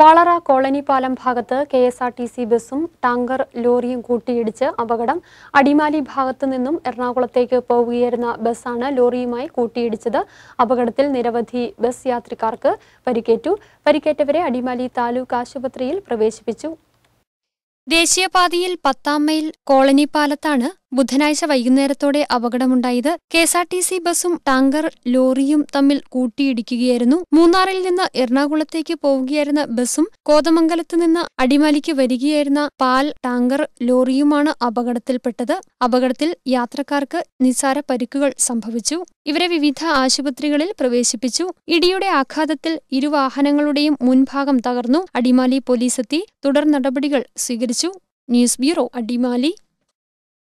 Valara colony പാലം ഭാഗത്ത് K S R T C ബസ്സും ടാങ്കർ ലോറിയും കൂട്ടിയിടിച്ച് അപകടം. അടിമാലി ഭാഗത്തു നിന്നും എറണാകുളത്തേക്ക് പോവുകയായിരുന്ന ബസ്സാണ് ലോറിയുമായി കൂട്ടിയിടിച്ചത്. അപകടത്തിൽ നിരവധി ബസ് യാത്രക്കാർക്ക് പരിക്കേറ്റു. പരിക്കേറ്റവരെ അടിമാലി താലൂക്ക് ആശുപത്രിയിൽ പ്രവേശിപ്പിച്ചു. ദേശീയപാതയിൽ പത്താം മൈൽ കോളനി പാലത്താണ് ബുധനാഴ്ച വൈകുന്നേരത്തോടെ അപകടമുണ്ടായത് K S R T C ബസും ടാങ്കർ ലോറിയും തമ്മിൽ കൂട്ടിയിടിക്കുകയായിരുന്നു. മൂന്നാറിൽ നിന്ന് എറണാകുളത്തേക്ക് പോവുകയായിരുന്ന ബസും കോതമംഗലത്ത് നിന്ന് അടിമാലിക്ക് വരികയായിരുന്ന പാൽ ടാങ്കർ ലോറിയുമാണ് അപകടത്തിൽപ്പെട്ടത്. അപകടത്തിൽ യാത്രക്കാർക്ക് നിസാര പരിക്കുകൾ സംഭവിച്ചു. ഇവരെ വിവിധ ആശുപത്രികളിൽ പ്രവേശിപ്പിച്ചു. ഇടിയുടെ ആഘാതത്തിൽ ഇരുവാഹനങ്ങളുടെയും മുൻഭാഗം തകർന്നു. അടിമാലി പോലീസെത്തി തുടർ നടപടികൾ സ്വീകരിച്ചു. News bureau Adimali.